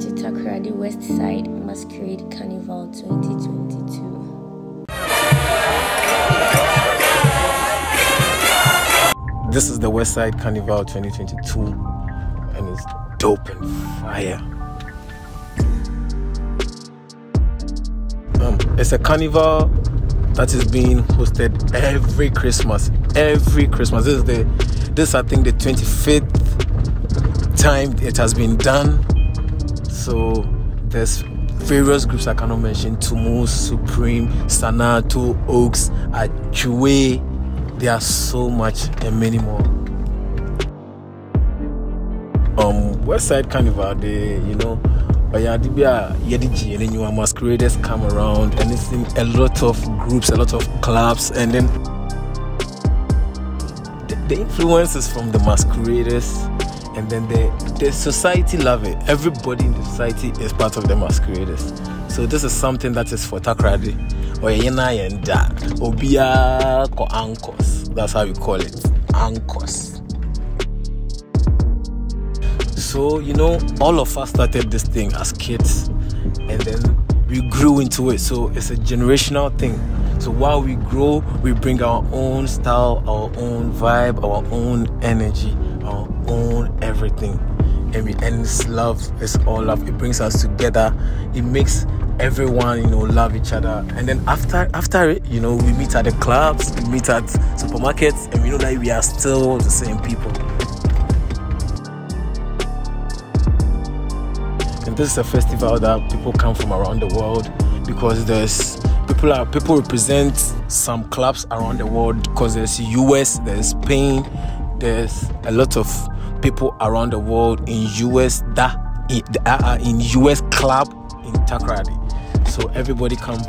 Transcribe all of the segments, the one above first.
to Takoradi West Side Masquerade Carnival 2022. This is the West Side Carnival 2022 and it's dope and fire. Um, it's a carnival that is being hosted every Christmas. Every Christmas. This is the this I think the 25th time it has been done. So there's various groups I cannot mention Tumu, Supreme, Sanato, Oaks, Achue. There are so much and many more. Um, West Side Carnival, they, you know, Oyadibia, Yediji, and then you masqueraders come around, and it's in a lot of groups, a lot of clubs, and then the, the influences from the masqueraders and then the the society love it. Everybody in the society is part of the masqueraders. So this is something that is for Takoradi or Yena Yenda Obia ko Anchors. That's how we call it. Anchors. So you know, all of us started this thing as kids, and then we grew into it. So it's a generational thing. So while we grow, we bring our own style, our own vibe, our own energy our own everything. And we end love is all love. It brings us together. It makes everyone, you know, love each other. And then after after it, you know, we meet at the clubs, we meet at supermarkets, and we know that we are still the same people. And this is a festival that people come from around the world because there's people are people represent some clubs around the world because there's US, there's Spain, there's a lot of people around the world in US that are in US club in Takoradi. So everybody come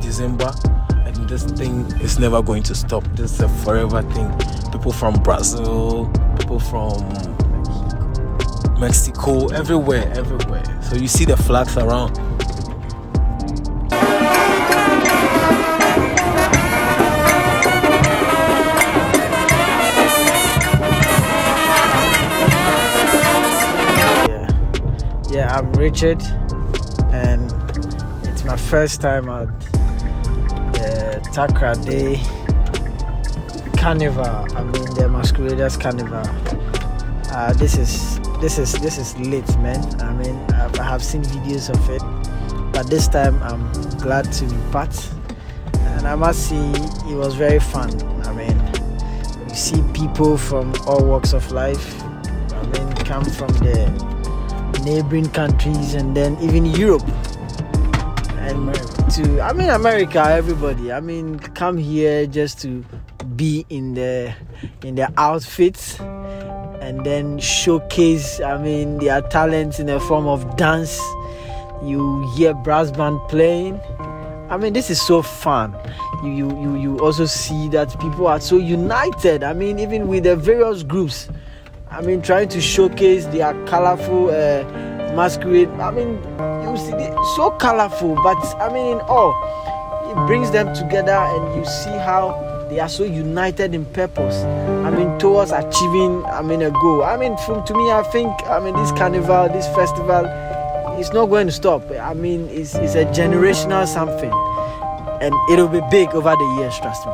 December and this thing is never going to stop. This is a forever thing. People from Brazil, people from Mexico, everywhere, everywhere. So you see the flags around. I'm Richard, and it's my first time at the Takoradi Carnival. I mean, the Masqueraders Carnival. Uh, this is this is this is lit, man. I mean, I've, I have seen videos of it, but this time I'm glad to be part. And I must say, it was very fun. I mean, you see people from all walks of life. I mean, come from the neighboring countries and then even Europe. And to I mean America everybody. I mean come here just to be in the in their outfits and then showcase I mean their talents in the form of dance. You hear brass band playing. I mean this is so fun. You you you, you also see that people are so united. I mean even with the various groups I mean, trying to showcase their colorful uh, masquerade. I mean, you see, so colorful, but I mean, in all, it brings them together, and you see how they are so united in purpose. I mean, towards achieving, I mean, a goal. I mean, from to me, I think, I mean, this carnival, this festival, it's not going to stop. I mean, it's, it's a generational something, and it'll be big over the years. Trust me.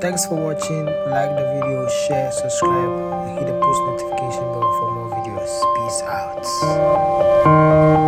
Thanks for watching. Like the video, share, subscribe, and hit the post notification bell for more videos. Peace out.